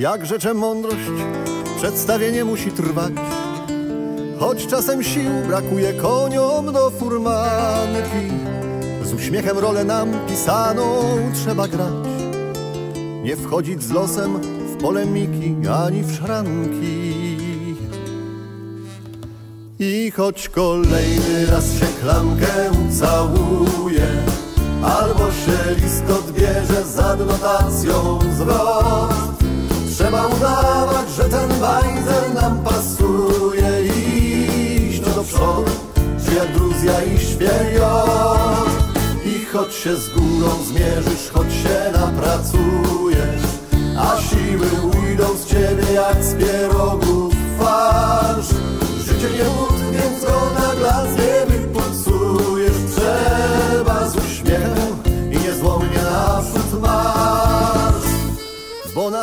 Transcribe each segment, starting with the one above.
Jak rzecze mądrość, przedstawienie musi trwać. Choć czasem sił brakuje koniom do furmanki, z uśmiechem rolę nam pisaną trzeba grać. Nie wchodzić z losem w polemiki ani w szranki. I choć kolejny raz się klamkę ucałuje, albo się list odbierze z adnotacją zwrot, trzeba udawać, że ten bajzel nam pasuje iść do przodu, czy jak Gruzja i Świeriot. I choć się z górą zmierzysz, choć się napracujesz,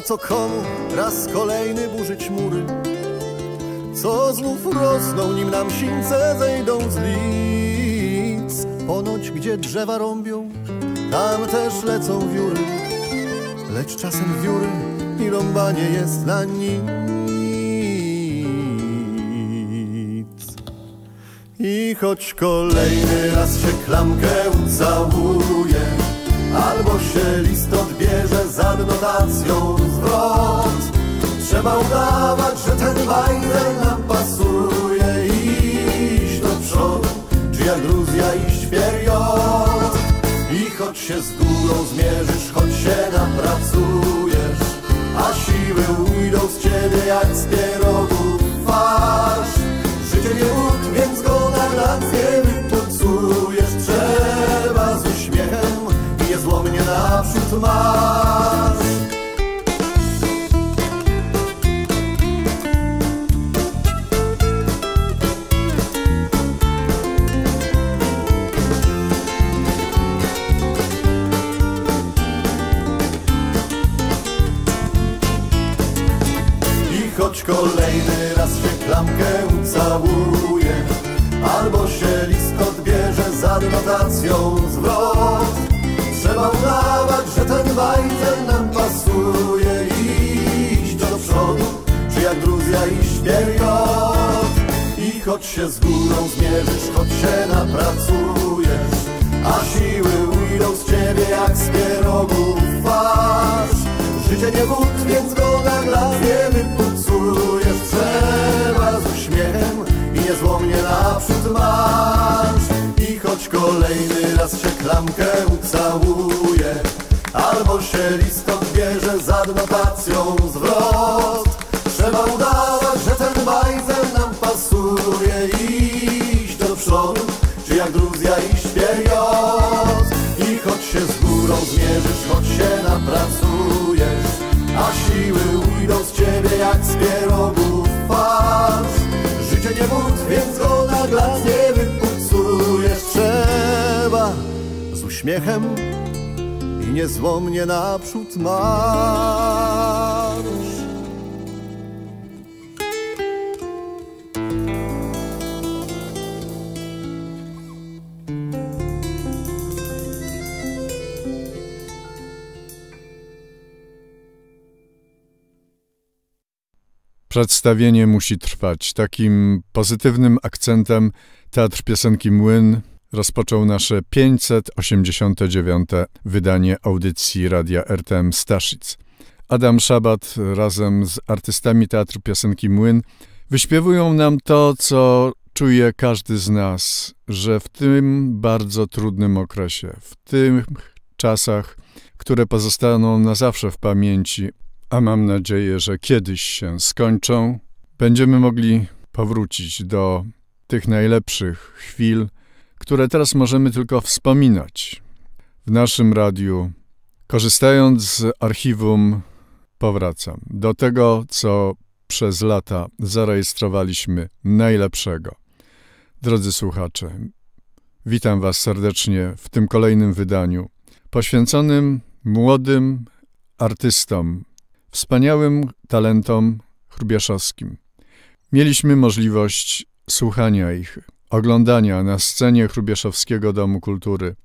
co komu raz kolejny burzyć mury, co znów rosną, nim nam sińce zejdą z lic. Ponoć gdzie drzewa rąbią, tam też lecą wióry, lecz czasem wióry i rąbanie jest na nic. I choć kolejny raz się klamkę ucałuje, albo się list odbierze z adnotacją zwrot, trzeba udawać, że ten bajzel nam pasuje i iść do przodu, czy jak Gruzja i Świeriot. I choć się z górą zmierzysz, choć się napracujesz, a siły ujdą z ciebie jak z pierogów farsz. Życie nie łód, więc go na glas nie wypulsujesz. Trzeba z iść do przodu, czy jak Gruzja i Świeriot I choć się z górą zmierzysz, choć się napracujesz A siły ujdą z ciebie jak z pierogów farsz Życie nie wód, więc go na glas nie wypulsujesz Trzeba z uśmiechem i niezłomnie naprzód marsz Przedstawienie musi trwać. Takim pozytywnym akcentem Teatr Piosenki Młyn rozpoczął nasze 589. wydanie audycji Radia RTM Staszic. Adam Szabat razem z artystami Teatru Piosenki Młyn wyśpiewują nam to, co czuje każdy z nas, że w tym bardzo trudnym okresie, w tych czasach, które pozostaną na zawsze w pamięci, a mam nadzieję, że kiedyś się skończą, będziemy mogli powrócić do tych najlepszych chwil, które teraz możemy tylko wspominać. W naszym radiu, korzystając z archiwum, powracam do tego, co przez lata zarejestrowaliśmy najlepszego. Drodzy słuchacze, witam Was serdecznie w tym kolejnym wydaniu, poświęconym młodym artystom, wspaniałym talentom chrubieszowskim. Mieliśmy możliwość słuchania ich, oglądania na scenie Chrubieszowskiego Domu Kultury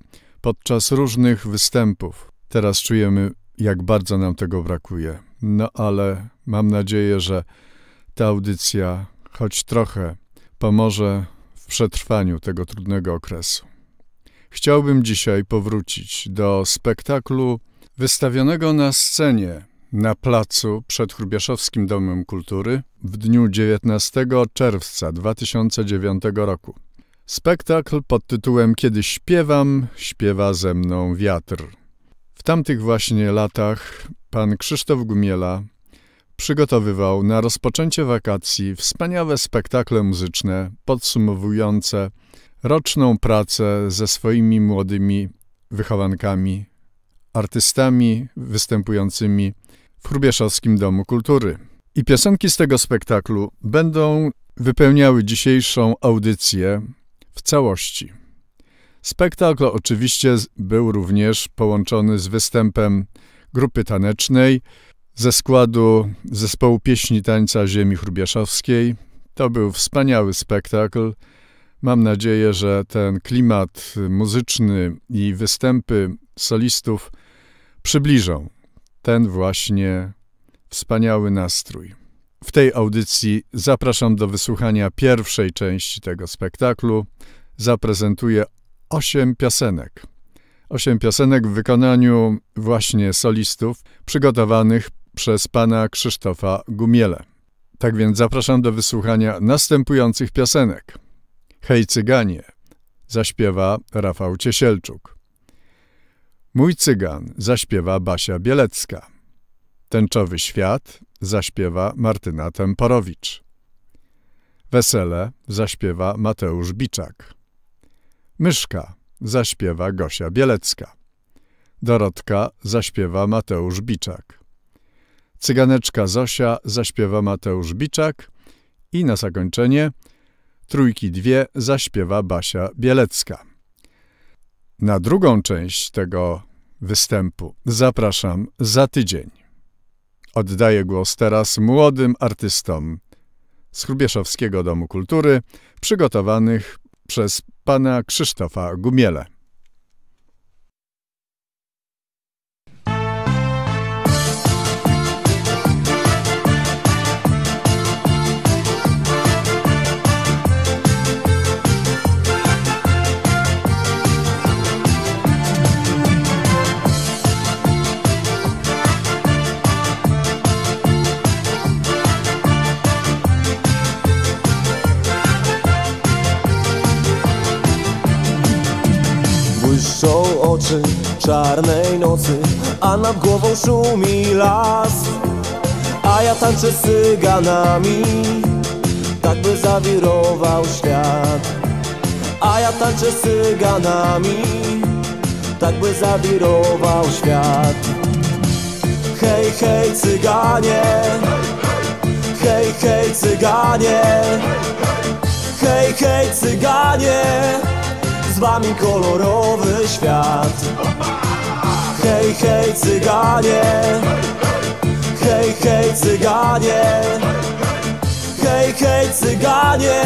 podczas różnych występów. Teraz czujemy, jak bardzo nam tego brakuje. No ale mam nadzieję, że ta audycja choć trochę pomoże w przetrwaniu tego trudnego okresu. Chciałbym dzisiaj powrócić do spektaklu wystawionego na scenie na placu przed Hrubieszowskim Domem Kultury w dniu 19 czerwca 2009 roku. Spektakl pod tytułem Kiedy śpiewam, śpiewa ze mną wiatr. W tamtych właśnie latach pan Krzysztof Gumiela przygotowywał na rozpoczęcie wakacji wspaniałe spektakle muzyczne podsumowujące roczną pracę ze swoimi młodymi wychowankami, artystami występującymi w Hrubieszowskim Domu Kultury. I piosenki z tego spektaklu będą wypełniały dzisiejszą audycję w całości. Spektakl oczywiście był również połączony z występem grupy tanecznej ze składu zespołu pieśni tańca ziemi hrubieszowskiej. To był wspaniały spektakl. Mam nadzieję, że ten klimat muzyczny i występy solistów przybliżą ten właśnie wspaniały nastrój. W tej audycji zapraszam do wysłuchania pierwszej części tego spektaklu. Zaprezentuję osiem piosenek. Osiem piosenek w wykonaniu właśnie solistów przygotowanych przez pana Krzysztofa Gumiele. Tak więc zapraszam do wysłuchania następujących piosenek. Hej Cyganie zaśpiewa Rafał Ciesielczuk. Mój cygan zaśpiewa Basia Bielecka. Tęczowy świat zaśpiewa Martyna Temporowicz. Wesele zaśpiewa Mateusz Biczak. Myszka zaśpiewa Gosia Bielecka. Dorotka zaśpiewa Mateusz Biczak. Cyganeczka Zosia zaśpiewa Mateusz Biczak i na zakończenie Trójki dwie zaśpiewa Basia Bielecka. Na drugą część tego występu zapraszam za tydzień. Oddaję głos teraz młodym artystom z Hrubieszowskiego Domu Kultury, przygotowanych przez pana Krzysztofa Gumiele. Oczy czarnej nocy, a nad głową szumi las. A ja tańczę z cyganami, tak by zawirował świat. A ja tańczę z cyganami, tak by zawirował świat. Hej, hej cyganie, hej, hej cyganie. Hej, hej cyganie wami kolorowy świat. Hej, hej cyganie. Hej, hej cyganie. Hej, hej cyganie.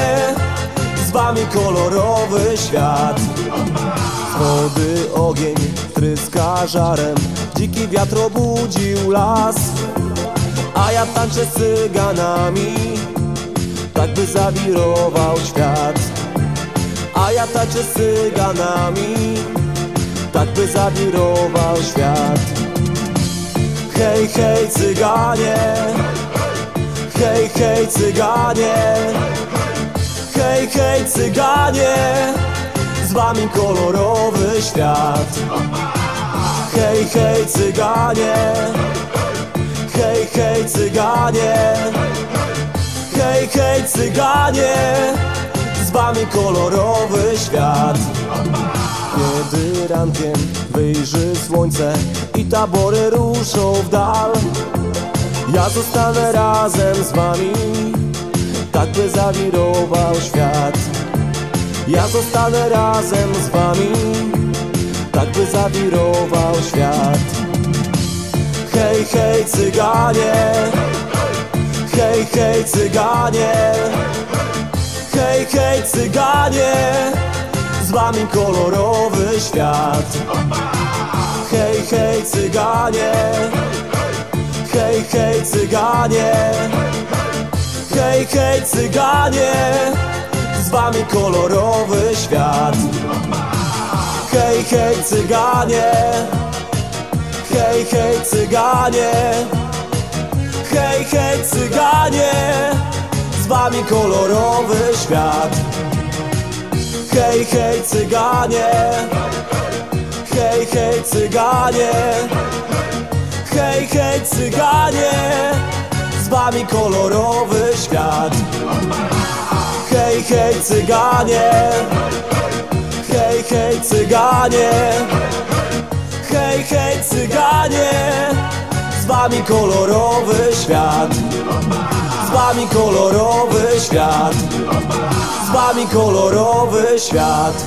Z wami kolorowy świat. Wody ogień tryska żarem. Dziki wiatr obudził las. A ja tańczę z cyganami. Tak by zawirował świat a ja taczę z cyganami Tak by zawirował świat. Hej, hej cyganie Hej, hej cyganie Hej, hej cyganie Z wami kolorowy świat. Hej, hej cyganie Hej, hej cyganie Hej, hej cyganie wami kolorowy świat. Kiedy rankiem wyjrzy słońce i tabory ruszą w dal Ja zostanę razem z wami, tak by zawirował świat. Ja zostanę razem z wami, tak by zawirował świat. Hej, hej cyganie, hej, hej cyganie Hej, hej cyganie Z wami kolorowy świat. Hej, hej cyganie Hej, hej, cyganie. Hej, hej, cyganie Z wami kolorowy świat. Hej, hej, cyganie Hej, hej, cyganie. Hej, hej, cyganie Z wami kolorowy świat. Hej, hej, cyganie. Hej, hej, cyganie. Hej, hej, cyganie. Z wami kolorowy świat. Hej, hej, cyganie. Hej, hej, cyganie. Hej, hej, cyganie. Z wami kolorowy świat wami kolorowy świat. Z wami kolorowy świat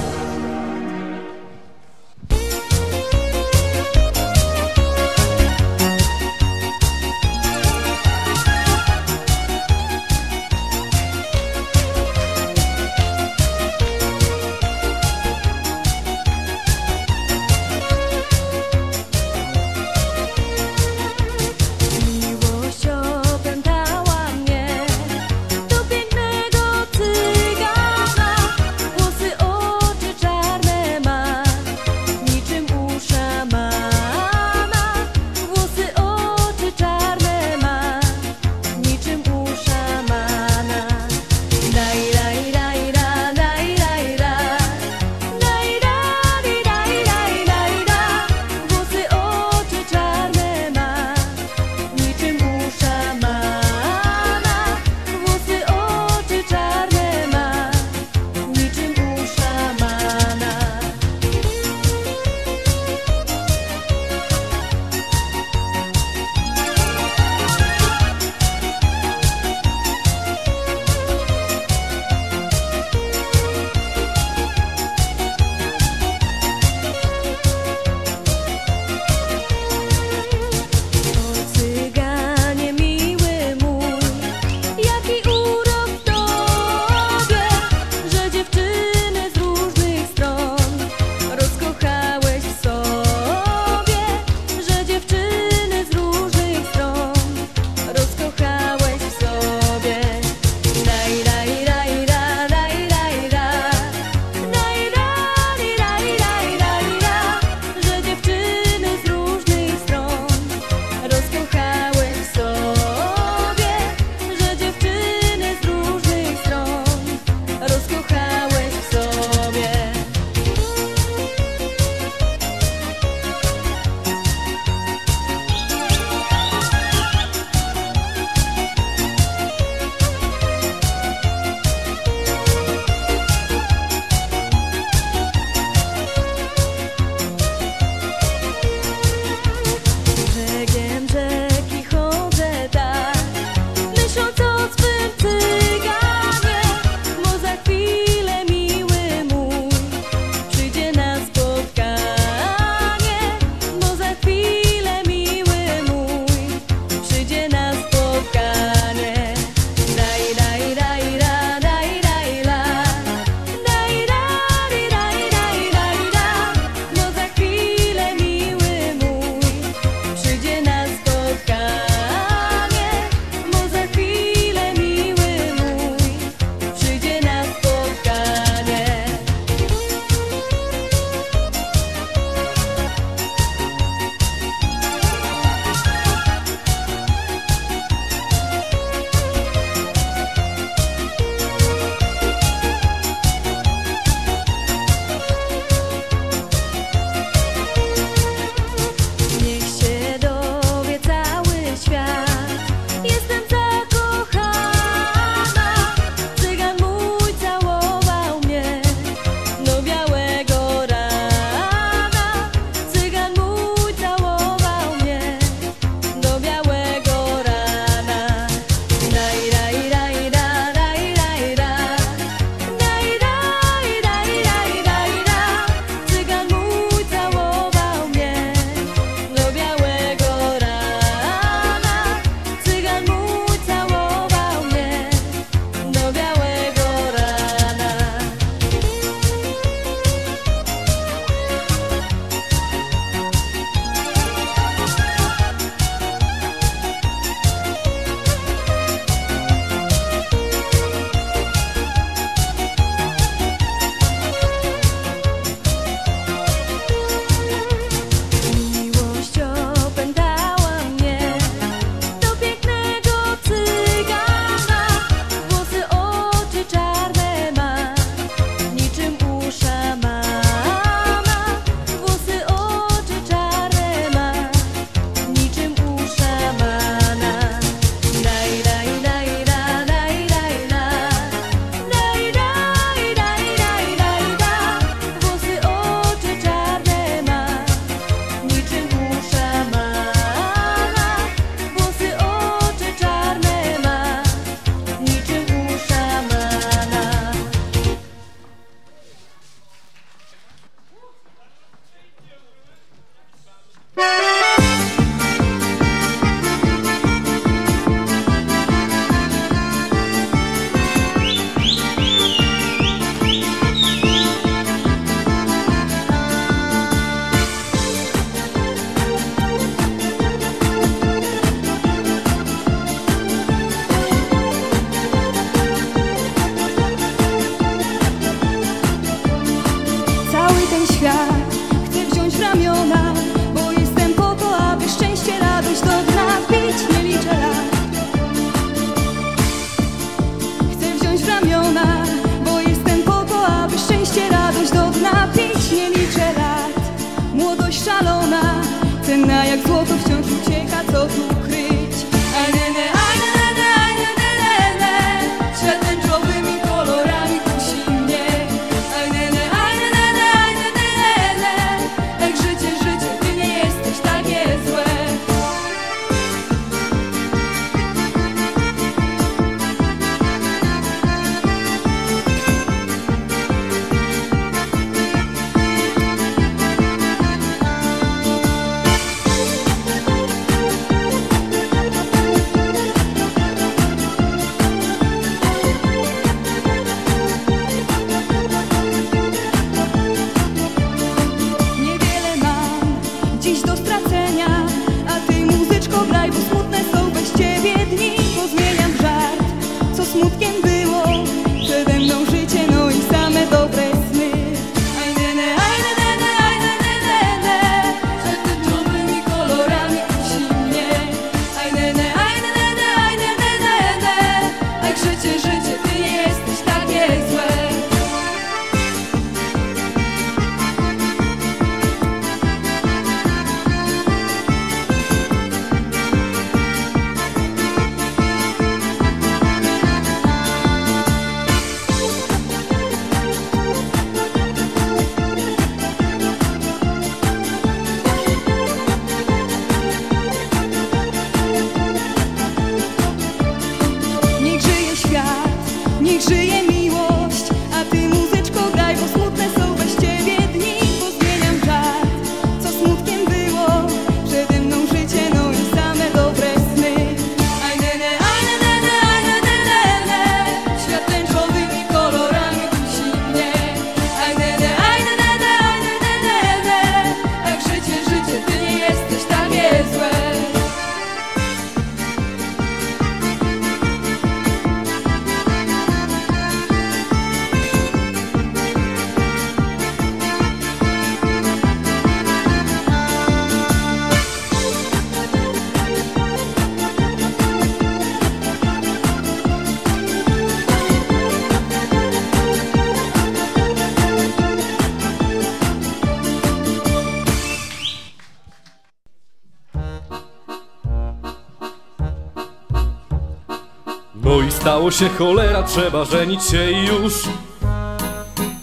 się cholera, trzeba żenić się i już.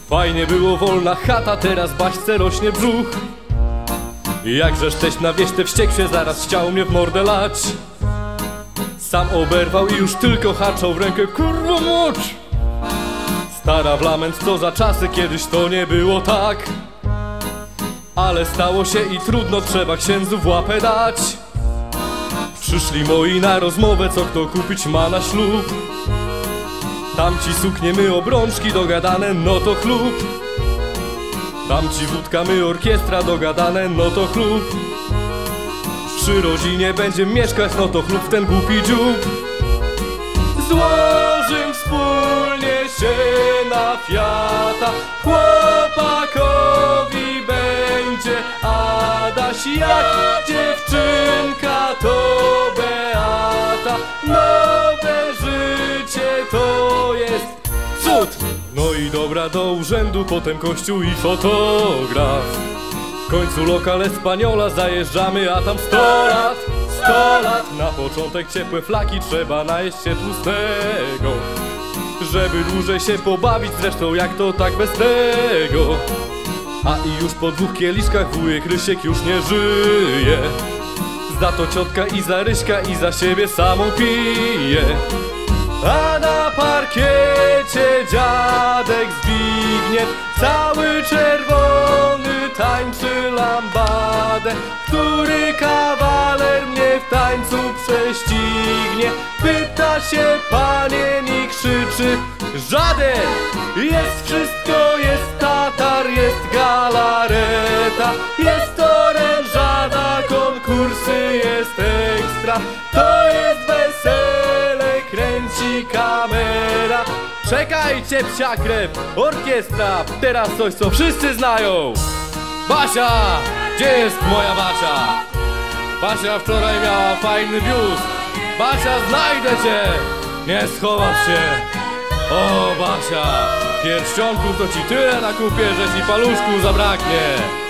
Fajnie było wolna chata, teraz baśce rośnie brzuch. Jakżeż teś na wieś te wściekł się, zaraz chciał mnie w mordę lać. Sam oberwał i już tylko haczał w rękę, kurwa mocz Stara w lament, co za czasy, kiedyś to nie było tak. Ale stało się i trudno, trzeba księdzu w łapę dać. Przyszli moi na rozmowę, co kto kupić ma na ślub Tamci suknie, my obrączki dogadane, no to chlub. Tamci wódka, my orkiestra dogadane, no to chlub. Przy rodzinie będzie mieszkać, no to chlub w ten głupi dziób. Złożymy wspólnie się na fiata. Chłopakowi będzie Adaś jak dziewczynka to Beata. Życie to jest cud! No i dobra do urzędu, potem kościół i fotograf. W końcu lokal Espaniola zajeżdżamy, a tam sto lat Sto lat. Na początek ciepłe flaki, trzeba najeść się tłustego żeby dłużej się pobawić, zresztą jak to tak bez tego? A i już po dwóch kieliszkach wujek Rysiek już nie żyje. Za to ciotka i za Ryśka i za siebie samą pije A na parkiecie dziadek Zbigniew Cały czerwony tańczy lambadę Który kawaler mnie w tańcu prześcignie Pyta się panien i krzyczy Żaden! Jest wszystko, jest tatar, jest galareta Jest orężada, konkursy, jest ekstra To kamera Czekajcie, psia krew, orkiestra Teraz coś, co wszyscy znają Basia! Gdzie jest moja Basia? Basia wczoraj miała fajny biust Basia, znajdę cię! Nie schowasz się! O, Basia! Pierścionków to ci tyle nakupię, że ci paluszku zabraknie!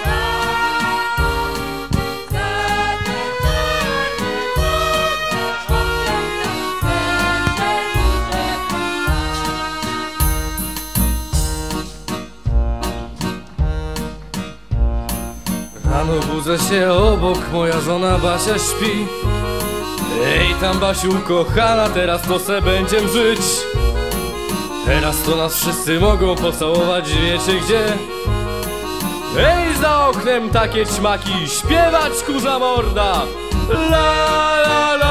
Rano budzę się obok, moja żona Basia śpi. Ej tam Basiu kochana, teraz to se będziem żyć. Teraz to nas wszyscy mogą pocałować, wiecie gdzie? Ej za oknem takie ćmaki, śpiewać kurza morda. La la la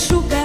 шукай.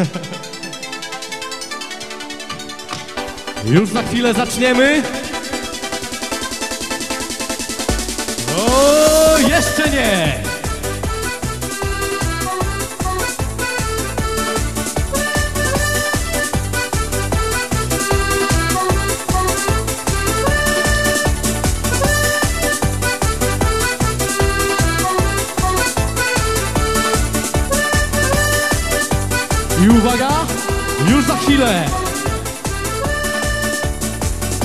Już za chwilę zaczniemy. O, jeszcze nie! Chwilę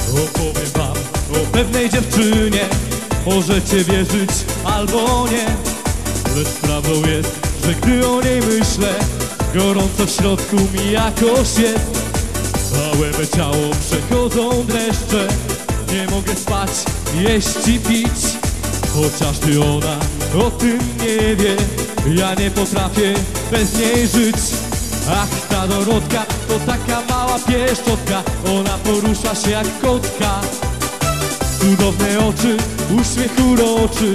Opowiem wam o pewnej dziewczynie. Możecie wierzyć albo nie. Lecz prawdą jest, że gdy o niej myślę Gorąco w środku mi jakoś jest. Całe me ciało przechodzą dreszcze. Nie mogę spać, jeść i pić. Chociaż ty ona o tym nie wie Ja nie potrafię bez niej żyć Ach, ta Dorotka to taka mała pieszczotka Ona porusza się jak kotka. Cudowne oczy, uśmiech uroczy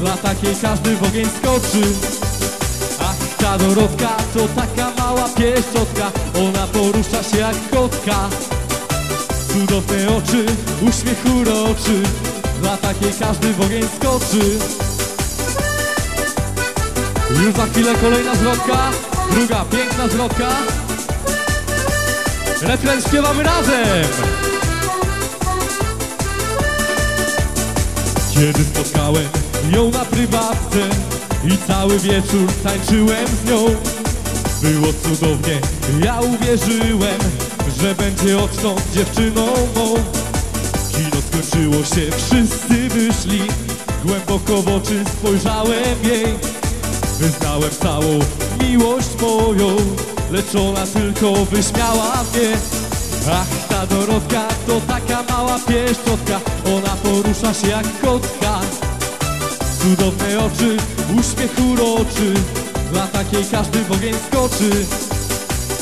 Dla takiej każdy w ogień skoczy. Ach, ta Dorotka to taka mała pieszczotka Ona porusza się jak kotka. Cudowne oczy, uśmiech uroczy Dla takiej każdy w ogień skoczy. Już za chwilę kolejna zwrotka Druga piękna zwrotka. Refren śpiewamy razem. Kiedy spotkałem ją na prywatce I cały wieczór tańczyłem z nią Było cudownie, ja uwierzyłem Że będzie odtąd dziewczyną mą. Kino skończyło się, wszyscy wyszli. Głęboko w oczy spojrzałem jej. Wyznałem całą miłość moją Lecz ona tylko wyśmiała mnie. Ach, ta Dorotka to taka mała pieszczotka Ona porusza się jak kotka. Cudowne oczy, uśmiech uroczy Dla takiej każdy w ogień skoczy.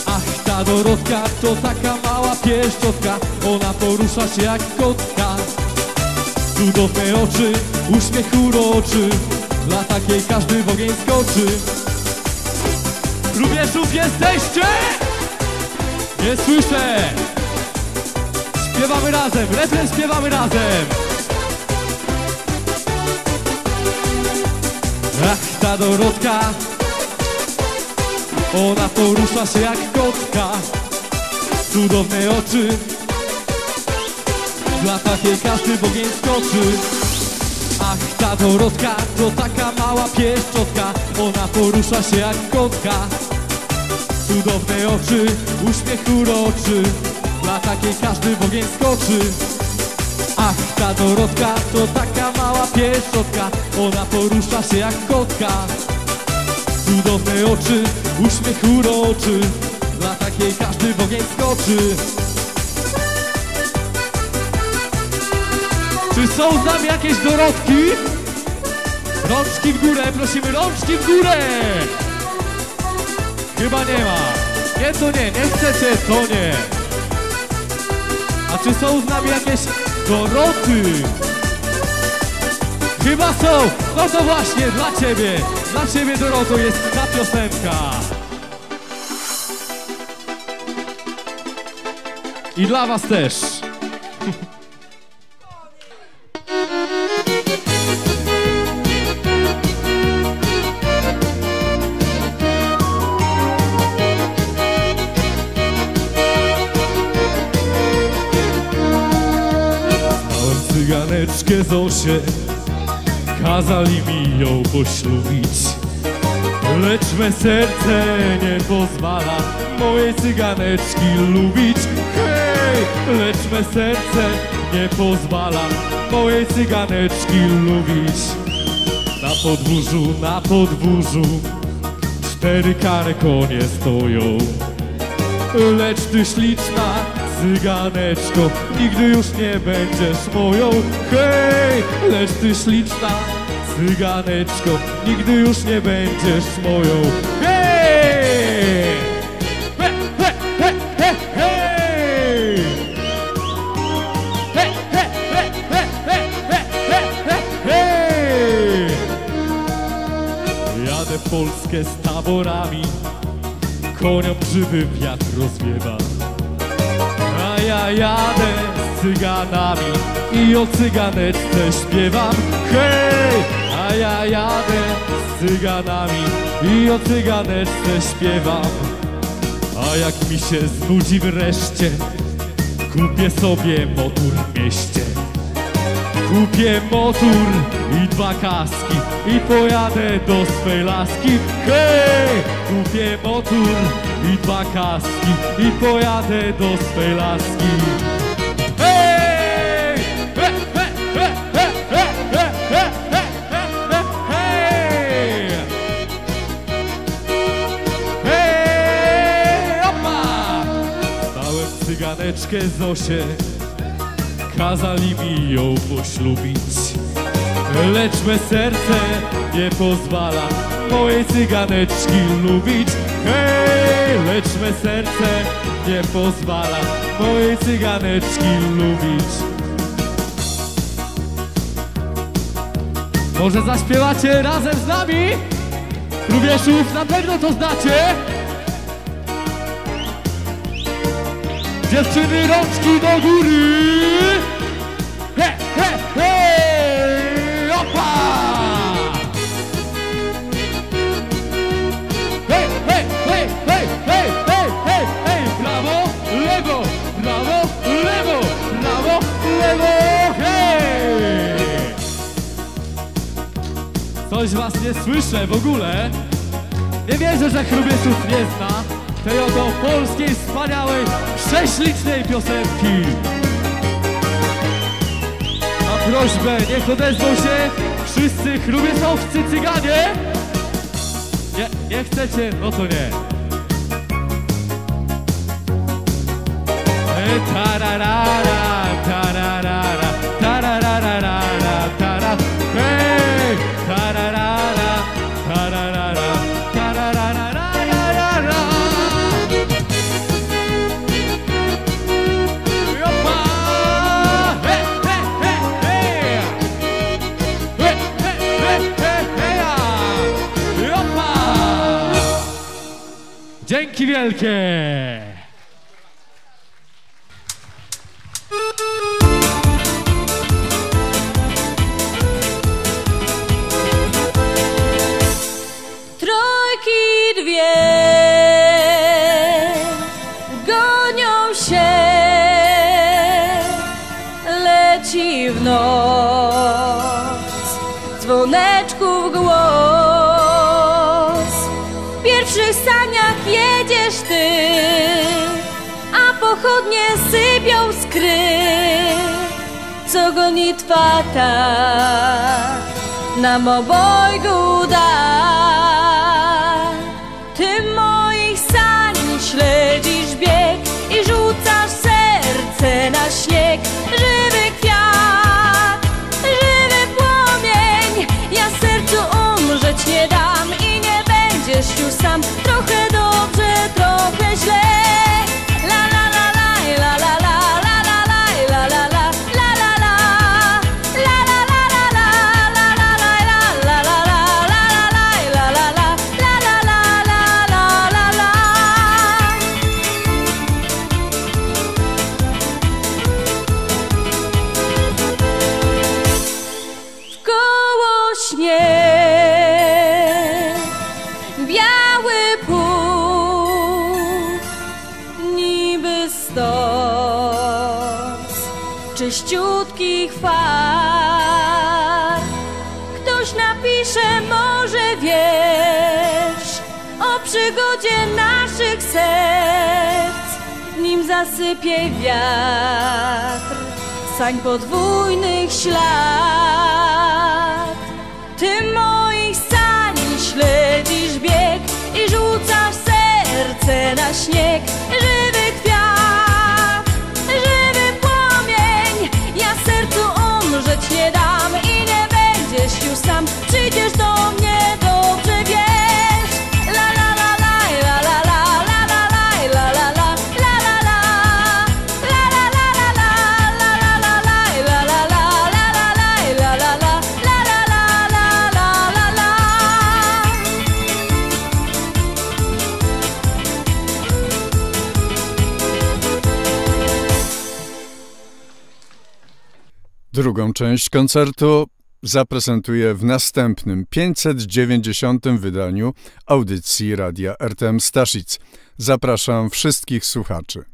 Ach, ta Dorotka to taka mała pieszczotka Ona porusza się jak kotka. Cudowne oczy, uśmiech uroczy Dla takiej każdy w ogień skoczy Lubieszów jesteście? Nie słyszę! Śpiewamy razem, refren śpiewamy razem! Ach, ta Dorotka Ona porusza się jak kotka Cudowne oczy Dla takiej każdy w ogień skoczy Ach, ta Dorotka to taka mała pieszczotka Ona porusza się jak kotka Cudowne oczy, uśmiech uroczy. Dla takiej każdy w ogień skoczy. Ach, ta Dorotka to taka mała pieszotka. Ona porusza się jak kotka. Cudowne oczy, uśmiech uroczy. Dla takiej każdy w ogień skoczy. Czy są z nami jakieś Dorotki? Rączki w górę, prosimy, rączki w górę! Chyba nie ma. Nie, to nie, nie chcecie, to nie. A czy są z nami jakieś Doroty? Chyba są! No to właśnie, dla Ciebie, dla Ciebie Doroto jest ta piosenka. I dla Was też. cyganeczkę Zosię Kazali mi ją poślubić. Lecz me serce nie pozwala Mojej cyganeczki lubić. Hej! Lecz me serce nie pozwala Mojej cyganeczki lubić. Na podwórzu, na podwórzu Cztery kare konie stoją. Lecz ty śliczna cyganeczko Nigdy już nie będziesz moją Hej! Lecz ty śliczna cyganeczko Nigdy już nie będziesz moją Hej! He, he, he, he, hej! He, he, he, he, he, he, he, he, hej! Jadę Polskę z taborami Koniom żywy wiatr rozwiewa jadę z cyganami I o cyganeczce śpiewam Hej! A ja jadę z cyganami I o cyganeczce śpiewam A jak mi się znudzi wreszcie Kupię sobie motor w mieście Kupię motor i dwa kaski I pojadę do swej laski Hej! Kupię motor i dwa kaski I pojadę do swej laski Hej! He, he, he, he, he, he, he, he, he, he, hej! Hej! Opa! Stałem cyganeczkę Zosię Kazali mi ją poślubić Lecz me serce nie pozwala Mojej cyganeczki lubić Hej! Lecz me serce nie pozwala Mojej cyganeczki lubić Może zaśpiewacie razem z nami? Lubieszów, na pewno to znacie? Dziewczyny, rączki do góry! Lewo, hej! Coś was nie słyszę w ogóle. Nie wierzę, że Chrubieszów nie zna tej oto polskiej, wspaniałej, prześlicznej piosenki. Na prośbę, niech odezwą się wszyscy chrubieszowscy cyganie. Nie, nie chcecie? No to nie. E, tararara, tararara, wielkie! много нитвата на мобој гудаш zasypie wiatr sań podwójnych ślad. Ty moich sań śledzisz bieg i rzucasz serce na śnieg. Drugą część koncertu zaprezentuję w następnym 590 wydaniu audycji radia RTM Staszic. Zapraszam wszystkich słuchaczy.